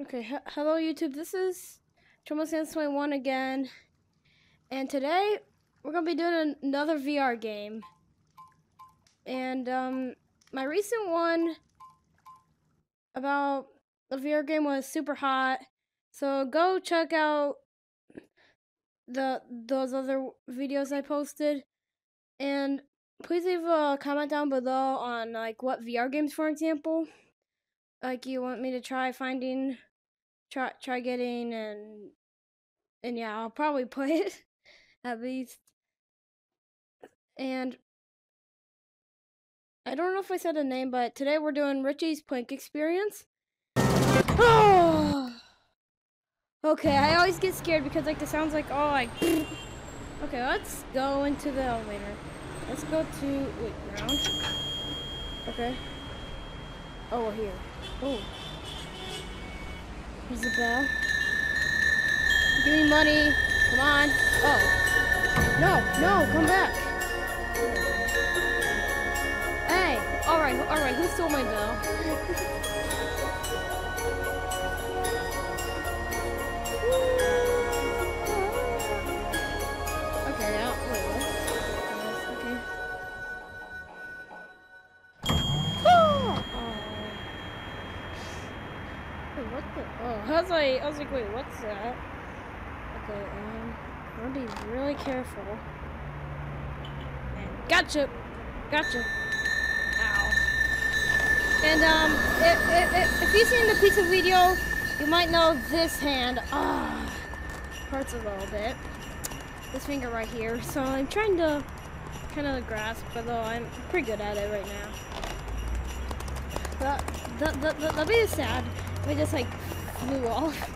Okay, he- hello YouTube. This is Trombone Sans 21 again. And today we're going to be doing an- another VR game. And um my recent one about the VR game was super hot. So go check out the those other videos I posted. And please leave a comment down below on like what VR games for example like you want me to try finding try try getting and and yeah i'll probably play it at least. And i don't know if i said a name but today we're doing richie's plank experience. Okay i always get scared because like the sounds like oh like okay let's go into the elevator. Let's go to wait ground? Okay. Oh we're here. Oh Here's bell. Give me money. Come on. Oh. No, no, come back. Hey. Alright, alright, who stole my bell? like, I was like, wait, what's that? Okay, um, I'm gonna be really careful. And gotcha, gotcha. Ow. And um, if, if, if you've seen the pizza video, you might know this hand. Ah, hurts a little bit. This finger right here. So I'm trying to kind of grasp, although I'm pretty good at it right now. That that that that'd be sad. We just like flew off.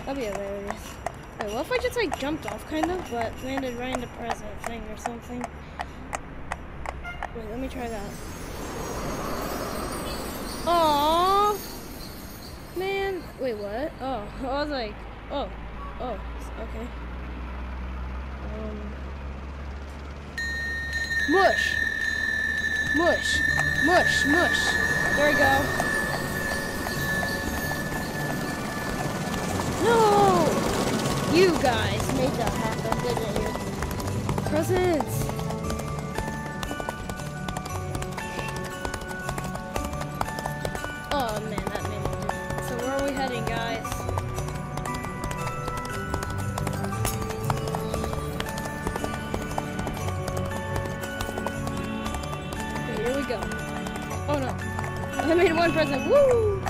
That'd be hilarious. Wait, what if I just like jumped off kind of, but landed right in the present thing or something? Wait, let me try that. Oh man. Wait, what? Oh, I was like, oh, oh, okay. Um, mush, mush, mush, mush. There we go. No! You guys made that happen, didn't you? Presents! Oh man, that made me So where are we heading, guys? Okay, here we go. Oh no. I made one present. Woo!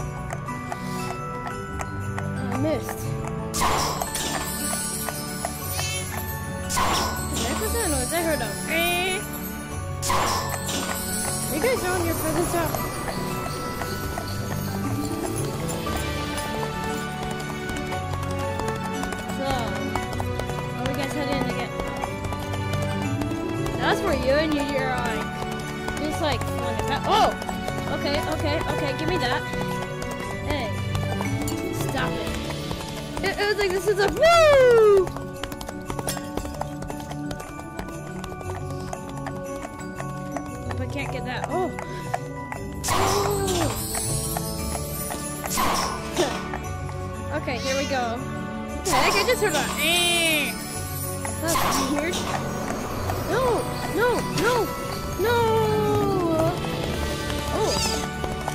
That's for you and you, you're like, just like, oh, okay, okay, okay, give me that. Hey, stop it. It, it was like this is a woo! If I that, oh. Oh. okay, here we go. Heck? I just heard a eh. That's weird. No, no, no, no. Oh.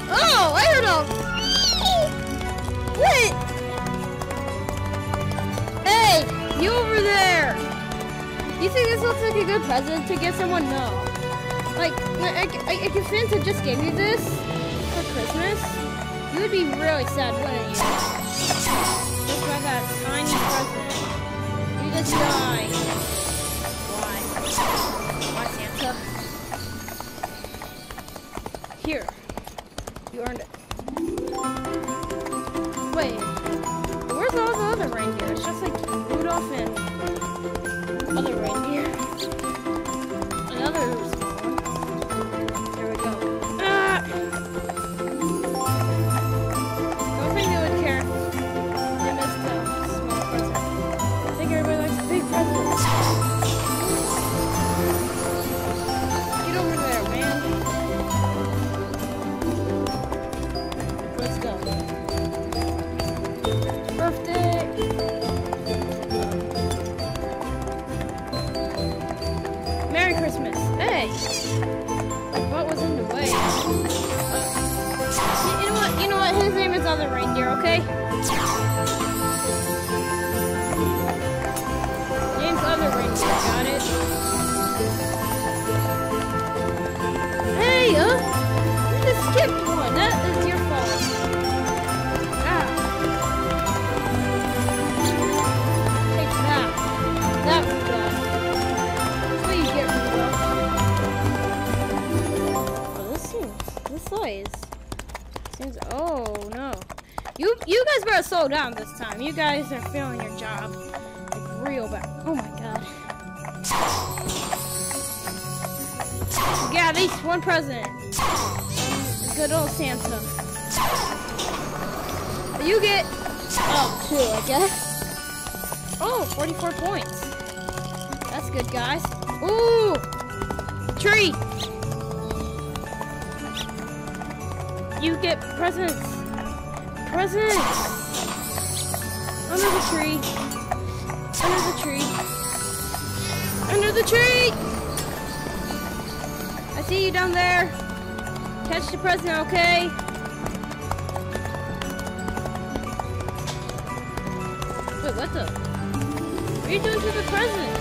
Oh, I heard a. What? Hey, you over there! You think this looks like a good present to give someone? No. Like, like, like if your friends had just gave you this for Christmas, you would be really sad, wouldn't you? Just for that tiny present. You just die. You you guys better slow down this time. You guys are failing your job like real bad. Oh my god. Yeah, at least one president. Good old Santa. You get oh two, I guess. Oh, 44 points. That's good, guys. Ooh, tree. You get presents. Presents. Under the tree. Under the tree. Under the tree. I see you down there. Catch the present, okay? Wait, what the? What are you doing to the presents?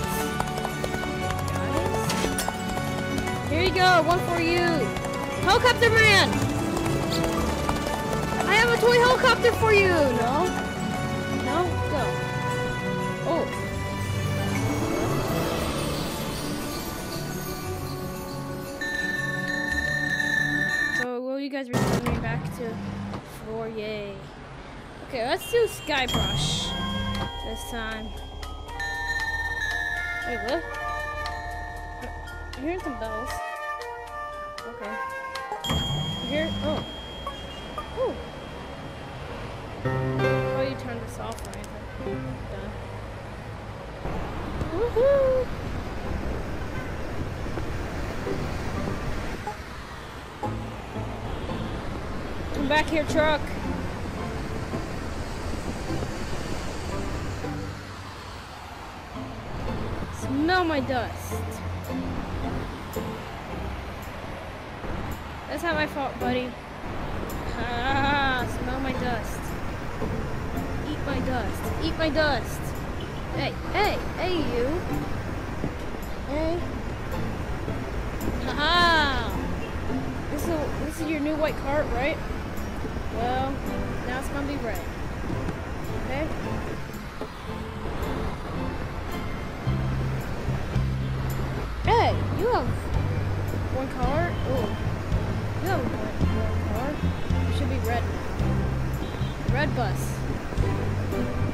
Here you go, one for you. Helicopter man! I have a toy helicopter for you! No? No? Go. Oh. So, will you guys return me back to? Yay. Okay, let's do Skybrush this time. Wait, what? I'm hearing some bells. Okay. Here. Oh. Come back here, truck. Smell my dust. That's not my fault, buddy. Ah, smell my dust. Eat my dust. Eat my dust. Hey, hey, hey, you. Hey. Haha. This is this is your new white cart, right? Well, now it's gonna be red. Okay. Hey, you have one car? Oh, you have one, one car. It should be red. Red bus.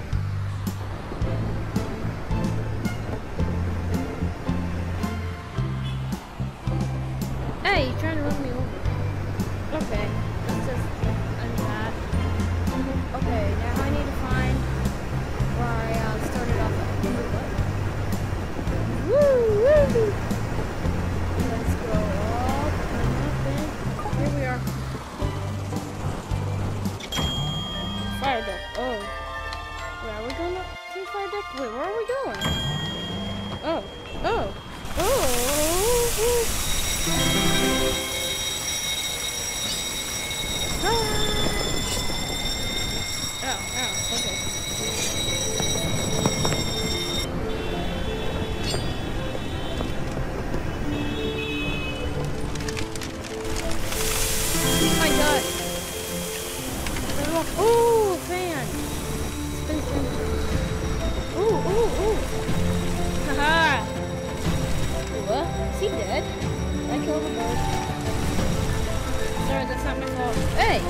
Ei!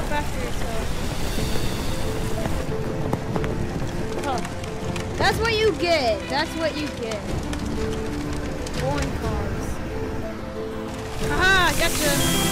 Yourself. Oh. That's what you get. That's what you get. Boring cars. Haha, gotcha.